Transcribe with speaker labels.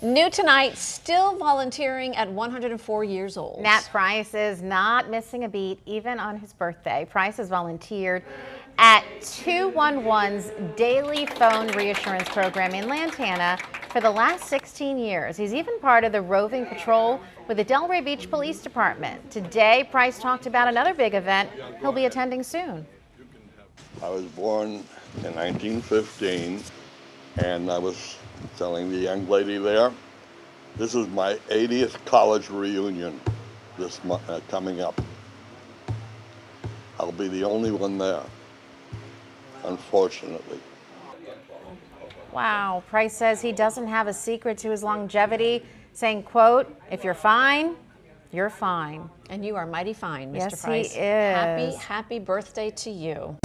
Speaker 1: New tonight, still volunteering at 104 years old.
Speaker 2: Nat Price is not missing a beat even on his birthday. Price has volunteered at 211's daily phone reassurance program in Lantana for the last 16 years. He's even part of the roving patrol with the Delray Beach Police Department. Today, Price talked about another big event he'll be attending soon.
Speaker 3: I was born in 1915 and I was telling the young lady there, this is my 80th college reunion this month, uh, coming up. I'll be the only one there, unfortunately.
Speaker 2: Wow. Price says he doesn't have a secret to his longevity, saying, quote, if you're fine, you're fine.
Speaker 1: And you are mighty fine, Mr.
Speaker 2: Yes, he
Speaker 1: Price.
Speaker 2: is.
Speaker 1: Happy, happy birthday to you.